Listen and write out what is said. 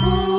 Ooh.